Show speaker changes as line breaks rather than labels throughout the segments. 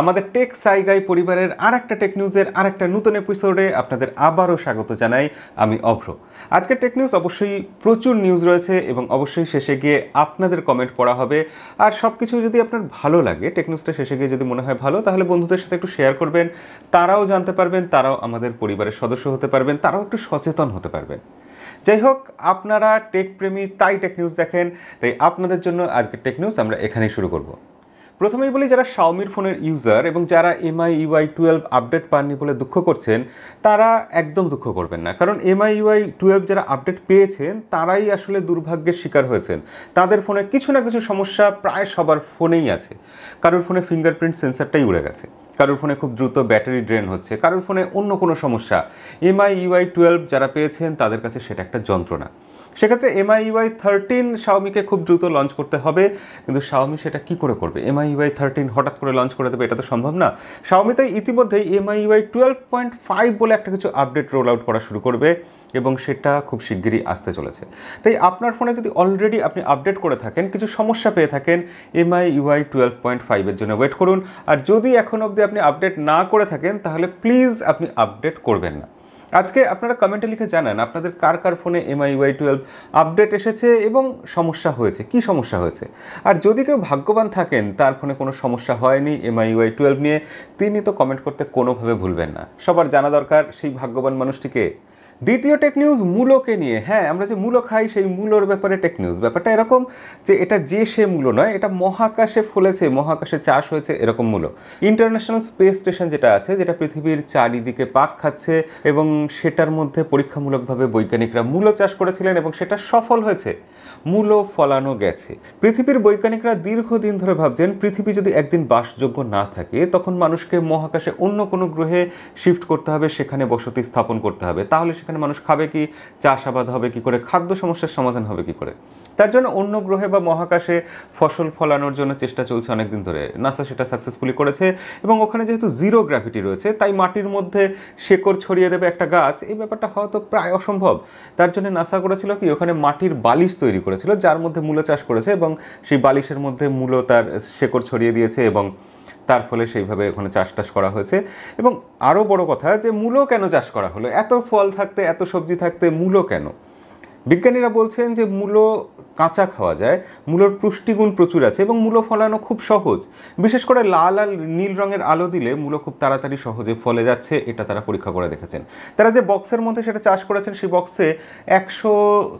আমাদের টেক সাইগাই পরিবারের আর একটা টেক নিউজের আর একটা নতুন এপিসোডে আপনাদের আবারও স্বাগত জানাই আমি অভ্র। আজকের টেক নিউজ অবশ্যই প্রচুর নিউজ রয়েছে এবং অবশ্যই শেষে গিয়ে আপনাদের কমেন্ট পড়া হবে। আর সব কিছু যদি আপনার ভালো লাগে, টেক নিউজটা শেষে গিয়ে যদি মনে হয় ভালো, তাহলে বন্ধুদের সাথে একটু শেয়ার করবেন। তারাও জানতে পারবেন, তারাও আমাদের পরিবারের সদস্য হতে পারবেন, তারাও একটু সচেতন হতে পারবেন। যাই হোক, আপনারা টেক প্রেমী তাই টেক নিউজ দেখেন, তাই আপনাদের জন্য আজকের টেক নিউজ আমরা এখানেই শুরু করব। প্রথমেই বলি, যারা শাওমির ফোনের ইউজার এবং যারা এমআই ইউআই টুয়েলভ আপডেট পাননি বলে দুঃখ করছেন, তারা একদম দুঃখ করবেন না। কারণ এমআই ইউআই টুয়েলভ যারা আপডেট পেয়েছেন, তারাই আসলে দুর্ভাগ্যের শিকার হয়েছেন। তাদের ফোনে কিছু না কিছু সমস্যা প্রায় সবার ফোনেই আছে। কারোর ফোনে ফিঙ্গারপ্রিন্ট সেন্সারটাই উড়ে গেছে। কারোর ফোনে খুব দ্রুত ব্যাটারি ড্রেন হচ্ছে। কারোর ফোনে অন্য কোনো সমস্যা। এমআই ইউআই টুয়েলভ যারা পেয়েছেন, তাদের কাছে সেটা একটা যন্ত্রণা। সেক্ষেত্রে এমআই ইউআই থার্টিন শাওমিকে খুব দ্রুত লঞ্চ করতে হবে। কিন্তু শাওমি সেটা কি করে করবে? এমআই ইউআই থার্টিন হঠাৎ করে লঞ্চ করে দেবে, এটা তো সম্ভব না। শাওমি তাই ইতিমধ্যেই MI UI twelve point five বলে একটা কিছু আপডেট রোল আউট করা শুরু করবে এবং সেটা খুব শিগগিরই আসতে চলেছে। তাই আপনার ফোনে যদি অলরেডি আপনি আপডেট করে থাকেন, কিছু সমস্যা পেয়ে থাকেন এমআই ইউআই টুয়েলভ পয়েন্ট ফাইভের জন্য ওয়েট করুন। আর যদি এখন অবধি আপনি আপডেট না করে থাকেন, তাহলে প্লিজ আপনি আপডেট করবেন না। আজকে আপনারা কমেন্টে লিখে জানান, আপনাদের কার কার ফোনে এমআই ওয়াই টুয়েলভ আপডেট এসেছে এবং সমস্যা হয়েছে, কি সমস্যা হয়েছে? আর যদি কেউ ভাগ্যবান থাকেন, তার ফোনে কোনো সমস্যা হয়নি এমআই ওয়াই টুয়েলভ নিয়ে, তিনি তো কমেন্ট করতে কোনোভাবে ভুলবেন না। সবার জানা দরকার সেই ভাগ্যবান মানুষটিকে দ্বিতীয় টেক নিউজ মূলোকে নিয়ে। হ্যাঁ আমরা যে মূলো খাই, সেই মূলোর ব্যাপারে টেক নিউজ ব্যাপারটা এরকম যে এটা যে সে মূলো নয়, এটা মহাকাশে ফলেছে, মহাকাশে চাষ হয়েছে এরকম মূলো। ইন্টারন্যাশনাল স্পেস স্টেশন যেটা আছে, যেটা পৃথিবীর চারিদিকে পাক খাচ্ছে এবং সেটার মধ্যে পরীক্ষামূলকভাবে বৈজ্ঞানিকরা মূলো চাষ করেছিলেন এবং সেটা সফল হয়েছে। মূলো ফলানো গেছে। পৃথিবীর বৈজ্ঞানিকরা দীর্ঘদিন ধরে ভাবছেন, পৃথিবী যদি একদিন বাসযোগ্য না থাকে, তখন মানুষকে মহাকাশে অন্য কোনো গ্রহে শিফট করতে হবে, সেখানে বসতি স্থাপন করতে হবে। তাহলে সেখানে মানুষ খাবে কি, চাষাবাদ হবে কি করে, খাদ্য সমস্যার সমাধান হবে কি করে? তার জন্য অন্য গ্রহে বা মহাকাশে ফসল ফলানোর জন্য চেষ্টা চলছে অনেকদিন ধরে। নাসা সেটা সাকসেসফুলি করেছে এবং ওখানে যেহেতু জিরো গ্র্যাভিটি রয়েছে, তাই মাটির মধ্যে শেকড় ছড়িয়ে দেবে একটা গাছ, এই ব্যাপারটা হয়তো প্রায় অসম্ভব। তার জন্য নাসা করেছিল কি, ওখানে মাটির বালিশ তৈরি করেছিল, যার মধ্যে মূলো চাষ করেছে এবং সেই বালিশের মধ্যে মূলো তার শেকড় ছড়িয়ে দিয়েছে এবং তার ফলে সেইভাবে ওখানে চাষ টাস করা হয়েছে। এবং আরও বড় কথা যে মূলো কেন চাষ করা হলো? এত ফল থাকতে, এত সবজি থাকতে মূলো কেন? বিজ্ঞানীরা বলছেন যে মূলো কাঁচা খাওয়া যায়, মূলোর পুষ্টিগুণ প্রচুর আছে এবং মূলো ফলানো খুব সহজ। বিশেষ করে লাল আর নীল রঙের আলো দিলে মূলো খুব তাড়াতাড়ি সহজে ফলে যাচ্ছে, এটা তারা পরীক্ষা করে দেখেছেন। তারা যে বক্সের মধ্যে সেটা চাষ করেছেন, সেই বক্সে একশো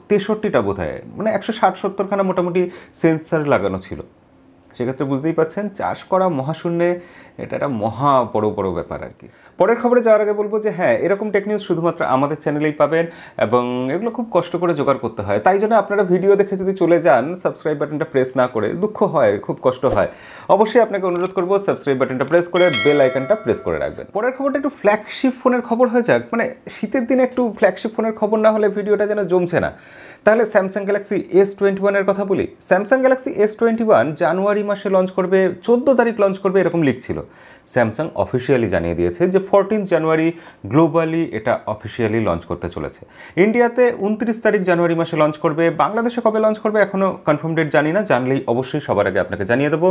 তেষট্টিটা বোধ মানে একশো ষাট সত্তরখানা মোটামুটি সেন্সার লাগানো ছিল। সেক্ষেত্রে বুঝতেই পাচ্ছেন চাষ করা মহাশূন্যে এটা একটা মহা বড় বড় ব্যাপার আর কি। পরের খবরে যাওয়ার আগে বলব যে হ্যাঁ এরকম টেক নিউজ শুধুমাত্র আমাদের চ্যানেলেই পাবেন এবং এগুলো খুব কষ্ট করে জোগাড় করতে হয়। তাই জন্য আপনারা ভিডিও দেখে যদি চলে যান সাবস্ক্রাইব বাটনটা প্রেস না করে, দুঃখ হয়, খুব কষ্ট হয়। অবশ্যই আপনাকে অনুরোধ করব সাবস্ক্রাইব বাটনটা প্রেস করে বেল আইকনটা প্রেস করে রাখবেন। পরের খবরটা একটু ফ্ল্যাগশিপ ফোনের খবর হয়ে যাক। মানে শীতের দিনে একটু ফ্ল্যাগশিপ ফোনের খবর না হলে ভিডিওটা যেন জমছে না। তাহলে স্যামসাং গ্যালাক্সি এস টোয়েন্টি ওয়ানের কথা বলি। Samsung Galaxy S twenty one January মাসে লঞ্চ করবে, চোদ্দ তারিখ লঞ্চ করবে, এরকম লিখছিল possível. স্যামসাং অফিসিয়ালি জানিয়ে দিয়েছে যে ফোরটিন জানুয়ারি গ্লোবালি এটা অফিসিয়ালি লঞ্চ করতে চলেছে। ইন্ডিয়াতে উনত্রিশ তারিখ জানুয়ারি মাসে লঞ্চ করবে, বাংলাদেশে কবে লঞ্চ করবে এখনও কনফার্ম ডেট জানি না, জানলেই অবশ্যই সবার আগে আপনাকে জানিয়ে দেবো।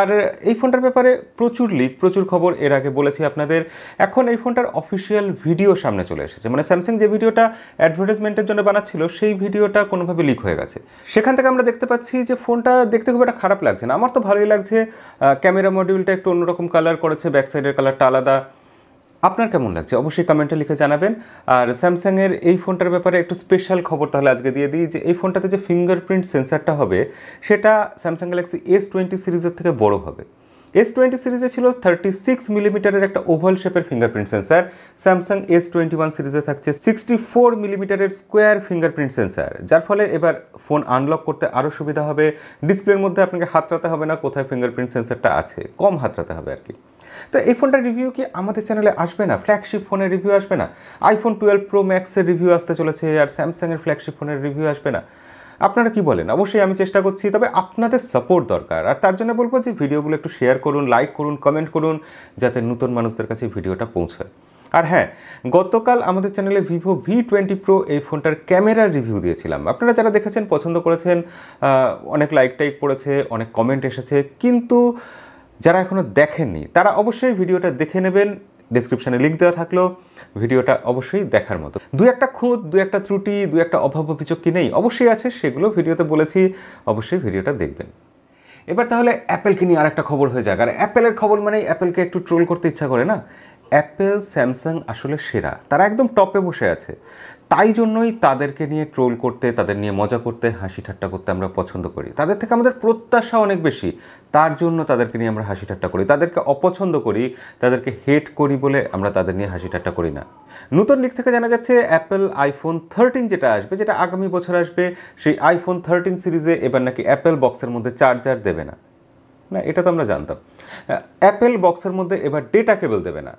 আর এই ফোনটার ব্যাপারে প্রচুর লিক প্রচুর খবর, এর আগে বলেছি আপনাদের, এখন এই ফোনটার অফিসিয়াল ভিডিও সামনে চলে এসেছে। মানে স্যামসাং যে ভিডিওটা অ্যাডভার্টাইজমেন্টের জন্য বানাচ্ছিল, সেই ভিডিওটা কোনোভাবে লিক হয়ে গেছে। সেখান থেকে আমরা দেখতে পাচ্ছি যে ফোনটা দেখতে খুব একটা খারাপ লাগছে না। আমার তো ভালোই লাগছে ক্যামেরা মডিউলটা একটু অন্যরকম কালার করেছে ব্যাক সাইডের কালারটা আলাদা। আপনার কেমন লাগছে? অবশ্যই কমেন্টে লিখে জানাবেন। আর স্যামসাংয়ের এই ফোনটার ব্যাপারে একটু স্পেশাল খবর তাহলে আজকে দিয়ে দিই, যে এই ফোনটাতে যে ফিঙ্গারপ্রিন্ট সেন্সারটা হবে, সেটা স্যামসাং গ্যালাক্সি এস টোয়েন্টি সিরিজের থেকে বড় হবে। এস টোয়েন্টি সিরিজে ছিল থার্টি সিক্স মিলিমিটারের একটা ওভাল শেপের fingerprint sensor Samsung S twenty one সিরিজে থাকছে সিক্সটি ফোর মিলিমিটারের স্কোয়ার ফিঙ্গারপ্রিন্ট সেন্সার যার ফলে এবার ফোন আনলক করতে আরও সুবিধা হবে। ডিসপ্লের মধ্যে আপনাকে হাতড়াতে হবে না, কোথায় ফিঙ্গারপ্রিন্ট সেন্সারটা আছে, কম হাতড়াতে হবে আর কি। তো এই ফোনটার রিভিউ কি আমাদের চ্যানেলে আসবে না? ফ্ল্যাগশিপ ফোনের রিভিউ আসবে না? আইফোন টুয়েলভ প্রো ম্যাক্সের রিভিউ আসতে চলেছে আর স্যামসাংয়ের ফ্ল্যাগশিপ ফোনের রিভিউ আসবে না? আপনারা কি বলেন? অবশ্যই আমি চেষ্টা করছি, তবে আপনাদের সাপোর্ট দরকার। আর তার জন্য বলব যে ভিডিওগুলো একটু শেয়ার করুন লাইক করুন কমেন্ট করুন, যাতে নতুন মানুষদের কাছে ভিডিওটা পৌঁছায়। আর হ্যাঁ গতকাল আমাদের চ্যানেলে ভিভো ভি টোয়েন্টি প্রো এই ফোনটার ক্যামেরার রিভিউ দিয়েছিলাম। আপনারা যারা দেখেছেন, পছন্দ করেছেন অনেক লাইক টাইক পড়েছে, অনেক কমেন্ট এসেছে, কিন্তু যারা এখনও দেখেননি, তারা অবশ্যই ভিডিওটা দেখে নেবেন। ডিসক্রিপশনে লিঙ্ক দেওয়া থাকল, ভিডিওটা অবশ্যই দেখার মতো। দু একটা খুঁত দু একটা ত্রুটি দু একটা অভাব অভিযোগ কি নেই অবশ্যই আছে, সেগুলো ভিডিওতে বলেছি, অবশ্যই ভিডিওটা দেখবেন। এবার তাহলে অ্যাপেলকে নিয়ে আর একটা খবর হয়ে যাক। আর অ্যাপেলের খবর মানে অ্যাপেলকে একটু ট্রোল করতে ইচ্ছা করে না? অ্যাপেল স্যামসাং আসলে সেরা। তারা একদম টপে বসে আছে। তাই জন্যই তাদেরকে নিয়ে ট্রোল করতে, তাদের নিয়ে মজা করতে, হাসি ঠাট্টা করতে আমরা পছন্দ করি। তাদের থেকে আমাদের প্রত্যাশা অনেক বেশি। তার জন্য তাদেরকে নিয়ে আমরা হাসি ঠাট্টা করি। তাদেরকে অপছন্দ করি, তাদেরকে হেট করি বলে আমরা তাদের নিয়ে হাসি ঠাট্টা করি না। নতুন দিক থেকে জানা যাচ্ছে অ্যাপেল আইফোন থার্টিন যেটা আসবে, যেটা আগামী বছর আসবে, সেই আইফোন থার্টিন সিরিজে এবার নাকি অ্যাপেল বক্সের মধ্যে চার্জার দেবে না। না, এটা তো আমরা জানতাম। অ্যাপেল বক্সের মধ্যে এবার ডেটা কেবল দেবে না।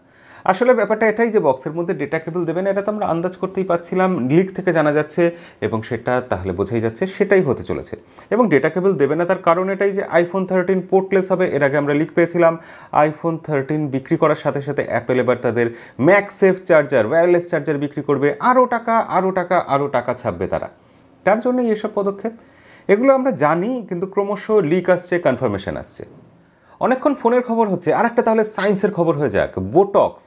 আসলে ব্যাপারটা এটাই যে বক্সের মধ্যে ডেটা কেবল দেবে না এটা তো আমরা আন্দাজ করতেই পাচ্ছিলাম লিক থেকে জানা যাচ্ছে এবং সেটা তাহলে বোঝাই যাচ্ছে, সেটাই হতে চলেছে। এবং ডেটা কেবল দেবে না, তার কারণ এটাই যে আইফোন থার্টিন পোর্টলেস হবে, এর আগে আমরা লিক পেয়েছিলাম। আইফোন থার্টিন বিক্রি করার সাথে সাথে অ্যাপেল এবার তাদের ম্যাকসেফ চার্জার ওয়্যারলেস চার্জার বিক্রি করবে। আরও টাকা আরও টাকা আরও টাকা ছাপবে তারা। তার জন্যই এসব পদক্ষেপ। এগুলো আমরা জানি, কিন্তু ক্রমশ লিক আসছে কনফার্মেশন আসছে। অনেকক্ষণ ফোনের খবর হচ্ছে। আর একটা তাহলে সায়েন্সের খবর হয়ে যাক। বোটক্স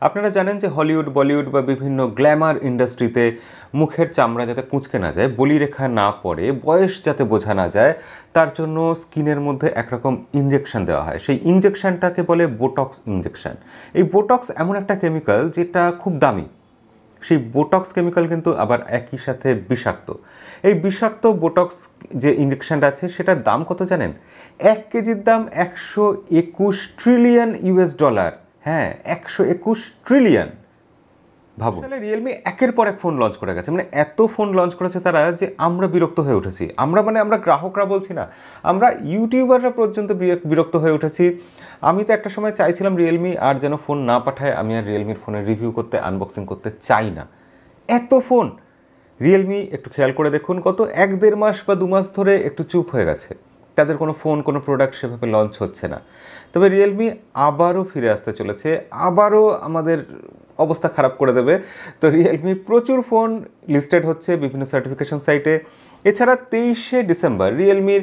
আপনারা জানেন যে হলিউড বলিউড বা বিভিন্ন গ্ল্যামার ইন্ডাস্ট্রিতে মুখের চামড়া যাতে কুঁচকে না যায়, বলিরেখা না পড়ে, বয়স যাতে বোঝা না যায়, তার জন্য স্কিনের মধ্যে একরকম ইঞ্জেকশন দেওয়া হয়। সেই ইঞ্জেকশনটাকে বলে বোটক্স ইঞ্জেকশন এই বোটক্স এমন একটা কেমিক্যাল যেটা খুব দামি। সেই বোটক্স কেমিক্যাল কিন্তু আবার একই সাথে বিষাক্ত। এই বিষাক্ত বোটক্স যে ইঞ্জেকশানটা আছে, সেটার দাম কত জানেন? এক কেজির দাম একশো একুশ ট্রিলিয়ন ইউএস ডলার হ্যাঁ একশো একুশ ট্রিলিয়ন ভাবো তাহলে রিয়েলমি একের পর এক ফোন লঞ্চ করে গেছে। মানে এত ফোন লঞ্চ করেছে তারা যে আমরা বিরক্ত হয়ে উঠেছি। আমরা মানে আমরা গ্রাহকরা বলছি না। আমরা ইউটিউবাররা পর্যন্ত বিরক্ত হয়ে উঠেছি। আমি তো একটা সময় চাইছিলাম রিয়েলমি আর যেন ফোন না পাঠায়। আমি আর রিয়েলমির ফোনের রিভিউ করতে আনবক্সিং করতে চাই না। এত ফোন রিয়েলমি একটু খেয়াল করে দেখুন কত এক দেড় মাস বা দু মাস ধরে একটু চুপ হয়ে গেছে। তাদের কোনো ফোন, কোনো প্রোডাক্ট সেভাবে লঞ্চ হচ্ছে না। তবে রিয়েলমি আবারও ফিরে আসতে চলেছে, আবারও আমাদের অবস্থা খারাপ করে দেবে। তো রিয়েলমি প্রচুর ফোন লিস্টেড হচ্ছে বিভিন্ন সার্টিফিকেশন সাইটে এছাড়া তেইশে December রিয়েলমির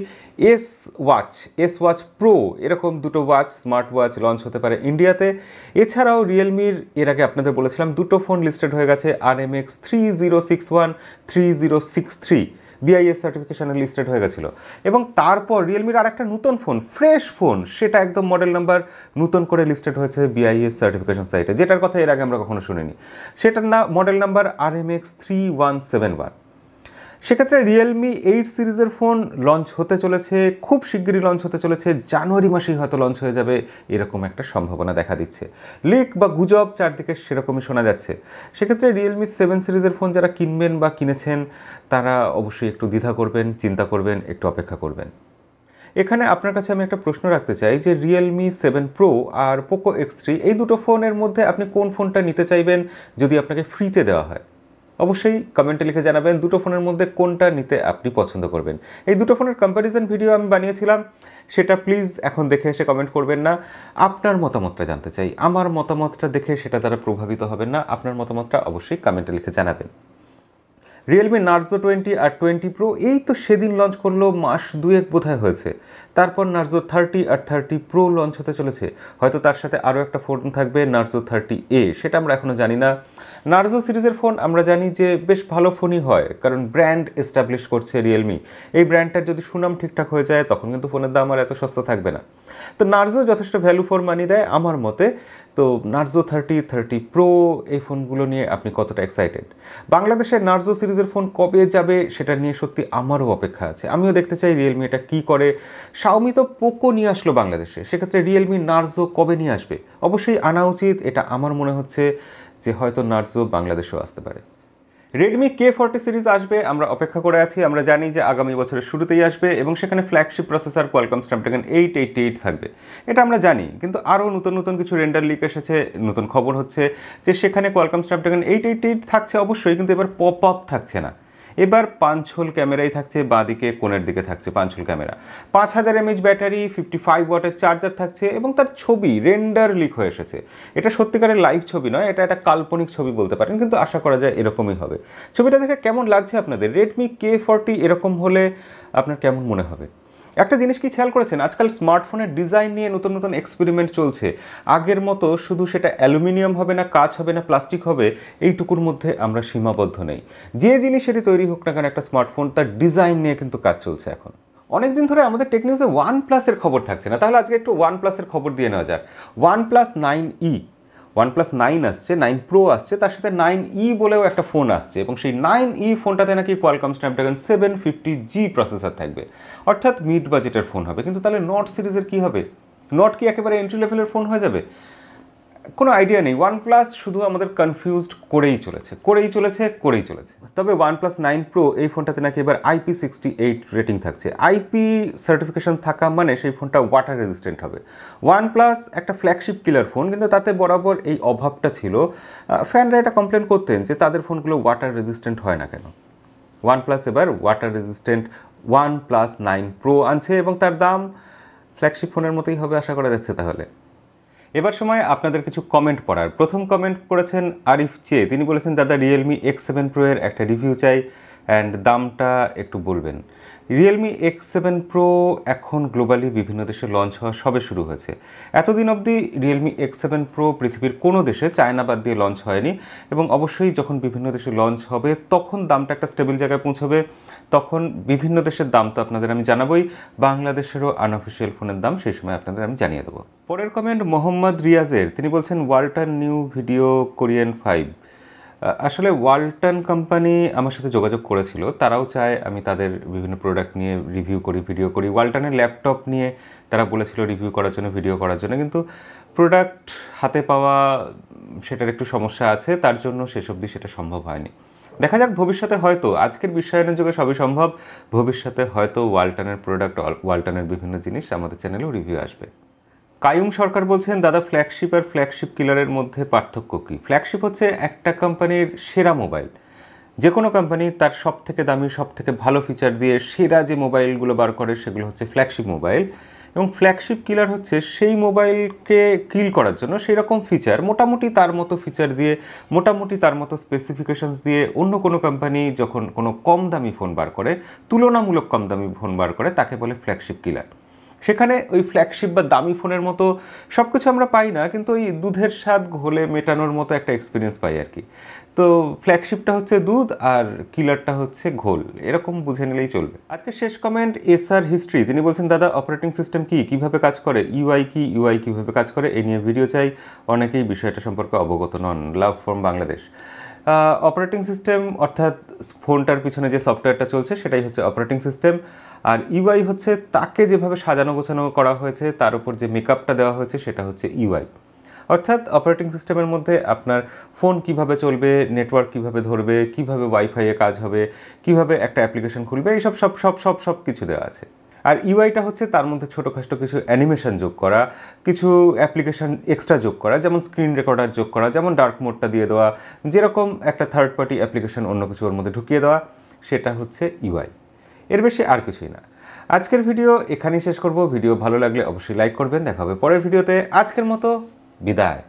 S watch S watch pro এরকম দুটো ওয়াচ স্মার্ট ওয়াচ লঞ্চ হতে পারে ইন্ডিয়াতে এছাড়াও রিয়েলমির এর আগে আপনাদের বলেছিলাম, দুটো ফোন লিস্টেড হয়ে গেছে R M X three zero six one three zero six three BIS সার্টিফিকেশানে listed হয়ে গেছিল। এবং তারপর রিয়েলমির আর একটা নতুন ফোন ফ্রেশ ফোন সেটা একদম মডেল নাম্বার নতুন করে লিস্টেড হয়েছে বিআইএস সার্টিফিকেশন সাইটে যেটার কথা এর আগে আমরা কখনো শুনিনি। সেটার না model number R M X three one seven one সেক্ষেত্রে রিয়েলমি এইট সিরিজের ফোন লঞ্চ হতে চলেছে, খুব শিগগিরই লঞ্চ হতে চলেছে, জানুয়ারি মাসেই হয়তো লঞ্চ হয়ে যাবে, এরকম একটা সম্ভাবনা দেখা দিচ্ছে। লিক বা গুজব চারদিকে সেরকমই শোনা যাচ্ছে। সেক্ষেত্রে রিয়েলমি সেভেন সিরিজের ফোন যারা কিনবেন বা কিনেছেন, তারা অবশ্যই একটু দ্বিধা করবেন, চিন্তা করবেন, একটু অপেক্ষা করবেন। এখানে আপনার কাছে আমি একটা প্রশ্ন রাখতে চাই যে রিয়েলমি সেভেন প্রো আর পোকো এক্স থ্রি এই দুটো ফোনের মধ্যে আপনি কোন ফোনটা নিতে চাইবেন, যদি আপনাকে ফ্রিতে দেওয়া হয়? অবশ্যই কমেন্টে লিখে জানাবেন দুটো ফোনের মধ্যে কোনটা নিতে আপনি পছন্দ করবেন। এই দুটো ফোনের কম্প্যারিজন ভিডিও আমি বানিয়েছিলাম, সেটা প্লিজ এখন দেখে এসে কমেন্ট করবেন না। আপনার মতামতটা জানতে চাই, আমার মতামতটা দেখে সেটা তারা প্রভাবিত হবেন না। আপনার মতামতটা অবশ্যই কমেন্টে লিখে জানাবেন। রিয়েলমি নার্জো টোয়েন্টি আর টোয়েন্টি প্রো এই তো সেদিন লঞ্চ করল মাস দুয়েক বোধহয় হয়েছে। তারপর নার্জো থার্টি আর থার্টি প্রো লঞ্চ হতে চলেছে। হয়তো তার সাথে আরও একটা ফোন থাকবে নার্জো থার্টি এ সেটা আমরা এখনও জানি না। নার্জো সিরিজের ফোন আমরা জানি যে বেশ ভালো ফোনই হয়, কারণ ব্র্যান্ড এস্টাবলিশ করছে রিয়েলমি এই ব্র্যান্ডটার যদি সুনাম ঠিকঠাক হয়ে যায়, তখন কিন্তু ফোনের দাম আর এত সস্তা থাকবে না। তো নার্জো যথেষ্ট ভ্যালু ফর মানি দেয় আমার মতে। তো নার্জো থার্টি থার্টি প্রো এই ফোনগুলো নিয়ে আপনি কতটা এক্সাইটেড বাংলাদেশে নার্জো সিরিজের ফোন কবে যাবে সেটা নিয়ে সত্যি আমারও অপেক্ষা আছে। আমিও দেখতে চাই রিয়েলমি এটা কী করে। শাওমি তো পোকো নিয়ে আসলো বাংলাদেশে, সেক্ষেত্রে রিয়েলমি নার্জো কবে নিয়ে আসবে? অবশ্যই আনা উচিত, এটা আমার মনে হচ্ছে যে হয়তো নার্জো বাংলাদেশেও আসতে পারে। রেডমি কে ফর্টি সিরিজ আসবে, আমরা অপেক্ষা করে আছি। আমরা জানি যে আগামী বছরের শুরুতেই আসবে এবং সেখানে flagship processor Qualcomm Snapdragon eight eight eight থাকবে। এটা আমরা জানি, কিন্তু আরও নতুন নতুন কিছু রেন্ডার লিক এসেছে, নতুন খবর হচ্ছে যে সেখানে Qualcomm Snapdragon eight eight eight থাকছে অবশ্যই, কিন্তু এবার পপ আপ থাকছে না। এবার পাঁচ হোল ক্যামেরাই থাকছে বাঁ দিকে কোণের দিকে থাকছে পাঁচ হোল ক্যামেরা। পাঁচ হাজার এমএইচ ব্যাটারি ফিফটি ফাইভ ওয়াটের চার্জার থাকছে এবং তার ছবি রেন্ডার লিক হয়ে এসেছে। এটা সত্যিকারের লাইভ ছবি নয়, এটা একটা কাল্পনিক ছবি বলতে পারেন, কিন্তু আশা করা যায় এরকমই হবে। ছবিটা দেখে কেমন লাগছে আপনাদের? রেডমি কে ফর্টি এরকম হলে আপনার কেমন মনে হবে? একটা জিনিস কি খেয়াল করেছেন? আজকাল স্মার্টফোনের ডিজাইন নিয়ে নতুন নতুন এক্সপেরিমেন্ট চলছে। আগের মতো শুধু সেটা অ্যালুমিনিয়াম হবে না, কাঁচ হবে না, প্লাস্টিক হবে, এইটুকুর মধ্যে আমরা সীমাবদ্ধ নেই। যে জিনিসেরই তৈরি হোক না কেন, একটা স্মার্টফোন তার ডিজাইন নিয়ে কিন্তু কাজ চলছে এখন। অনেকদিন ধরে আমাদের টেকনিউজে ওয়ান প্লাসের খবর থাকছে না। তাহলে আজকে একটু ওয়ান প্লাসের খবর দিয়ে নেওয়া যাক। OnePlus nine E OnePlus nine আসছে নাইন প্রো আসছে, তার সাথে নাইন ই বলেও একটা ফোন আসছে এবং সেই নাইন ই ফোনটাতে নাকি Qualcomm Snapdragon seven fifty G processor থাকবে। অর্থাৎ মিড বাজেটের ফোন হবে। কিন্তু তাহলে নট সিরিজের কি হবে? নট কি একেবারে এন্ট্রি লেভেলের ফোন হয়ে যাবে? কোনো আইডিয়া নেই। ওয়ান প্লাস শুধু আমাদের কনফিউজড করেই চলেছে করেই চলেছে করেই চলেছে। তবে ওয়ান প্লাস নাইন প্রো এই ফোনটাতে নাকি এবার আইপি সিক্সটি এইট রেটিং থাকছে। আইপি সার্টিফিকেশন থাকা মানে সেই ফোনটা ওয়াটার রেজিস্ট্যান্ট হবে। ওয়ান প্লাস একটা ফ্ল্যাগশিপ কিলার ফোন কিন্তু তাতে বরাবর এই অভাবটা ছিল। ফ্যানরা এটা কমপ্লেন করতেন যে তাদের ফোনগুলো ওয়াটার রেজিস্ট্যান্ট হয় না কেন। ওয়ান প্লাস এবার water resistant OnePlus nine pro আনছে এবং তার দাম ফ্ল্যাগশিপ ফোনের মতোই হবে আশা করা যাচ্ছে তাহলে। এবার সময় আপনাদের কিছু কমেন্ট পড়ার। প্রথম কমেন্ট করেছেন আরিফ চে। তিনি বলেছেন, দাদা রিয়েলমি এক্স সেভেন প্রো এর একটা রিভিউ চাই অ্যান্ড দামটা একটু বলবেন। রিয়েলমি এক্স সেভেন প্রো এখন গ্লোবালি বিভিন্ন দেশে লঞ্চ হওয়া সবে শুরু হয়েছে। এতদিন অবধি রিয়েলমি এক্স সেভেন প্রো পৃথিবীর কোনো দেশে চায়না বাদ দিয়ে লঞ্চ হয়নি এবং অবশ্যই যখন বিভিন্ন দেশে লঞ্চ হবে, তখন দামটা একটা স্টেবল জায়গায় পৌঁছবে। তখন বিভিন্ন দেশের দাম তো আপনাদের আমি জানাবই, বাংলাদেশেরও আনঅফিসিয়াল ফোনের দাম সেই সময় আপনাদের আমি জানিয়ে দেবো। পরের কমেন্ট মোহাম্মদ রিয়াজের। তিনি বলছেন Walter new video Korean five আসলে ওয়ালটন কোম্পানি আমার সাথে যোগাযোগ করেছিল। তারাও চায় আমি তাদের বিভিন্ন প্রোডাক্ট নিয়ে রিভিউ করি ভিডিও করি। ওয়ালটনের ল্যাপটপ নিয়ে তারা বলেছিল রিভিউ করার জন্য ভিডিও করার জন্য। কিন্তু প্রোডাক্ট হাতে পাওয়া সেটার একটু সমস্যা আছে, তার জন্য শেষ অবধি সেটা সম্ভব হয়নি। দেখা যাক ভবিষ্যতে হয়তো, আজকের বিশ্বায়নের যুগে সবই সম্ভব। ভবিষ্যতে হয়তো ওয়ালটনের প্রোডাক্ট ওয়ালটনের বিভিন্ন জিনিস আমাদের চ্যানেলেও রিভিউ আসবে। কায়ুম সরকার বলছেন, দাদা ফ্ল্যাগশিপ আর ফ্ল্যাগশিপ কিলারের মধ্যে পার্থক্য কী? ফ্ল্যাগশিপ হচ্ছে একটা কোম্পানির সেরা মোবাইল যে কোনো কোম্পানি তার সব থেকে দামি সব থেকে ভালো ফিচার দিয়ে সেরা যে মোবাইলগুলো বার করে, সেগুলো হচ্ছে ফ্ল্যাগশিপ মোবাইল এবং ফ্ল্যাগশিপ কিলার হচ্ছে সেই মোবাইলকে কিল করার জন্য সেই রকম ফিচার মোটামুটি তার মতো ফিচার দিয়ে, মোটামুটি তার মতো স্পেসিফিকেশনস দিয়ে অন্য কোনো কোম্পানি যখন কোনো কম দামি ফোন বার করে, তুলনামূলক কম দামি ফোন বার করে, তাকে বলে ফ্ল্যাগশিপ কিলার সেখানে ওই ফ্ল্যাগশিপ বা দামি ফোনের মতো সব কিছু আমরা পাই না, কিন্তু ওই দুধের স্বাদ ঘোলে মেটানোর মতো একটা এক্সপিরিয়েন্স পাই আর কি। তো ফ্ল্যাগশিপটা হচ্ছে দুধ আর কিলারটা হচ্ছে ঘোল, এরকম বুঝে নিলেই চলবে। আজকে শেষ কমেন্ট এস আর হিস্ট্রি তিনি বলছেন, দাদা অপারেটিং সিস্টেম কি? কীভাবে কাজ করে? ইউআই কি? ইউআই কীভাবে কাজ করে? এই নিয়ে ভিডিও চাই। অনেকেই বিষয়টা সম্পর্কে অবগত নন। Love from Bangladesh operating system অর্থাৎ ফোনটার পিছনে যে সফটওয়্যারটা চলছে, সেটাই হচ্ছে অপারেটিং সিস্টেম আর ইউআই হচ্ছে তাকে যেভাবে সাজানো গোছানো করা হয়েছে, তার উপর যে মেকআপটা দেওয়া হয়েছে সেটা হচ্ছে ইউআই অর্থাৎ অপারেটিং সিস্টেমের মধ্যে আপনার ফোন কীভাবে চলবে নেটওয়ার্ক কীভাবে ধরবে, কীভাবে ওয়াইফাইয়ে কাজ হবে, কীভাবে একটা অ্যাপ্লিকেশন খুলবে, এইসব সব সব সব সব কিছু দেওয়া আছে। আর ইউআইটা হচ্ছে তার মধ্যে ছোটোখাটো কিছু অ্যানিমেশন যোগ করা, কিছু অ্যাপ্লিকেশন এক্সট্রা যোগ করা, যেমন স্ক্রিন রেকর্ডার যোগ করা, যেমন ডার্ক মোডটা দিয়ে দেওয়া, যেরকম একটা থার্ড পার্টি অ্যাপ্লিকেশন অন্য কিছু ওর মধ্যে ঢুকিয়ে দেওয়া, সেটা হচ্ছে ইউআই এর বেশি আর কিছুই না। আজকের ভিডিও এখানেই শেষ করব। ভিডিও ভালো লাগলে অবশ্যই লাইক করবেন। দেখা হবে পরের ভিডিওতে। আজকের মতো বিদায়।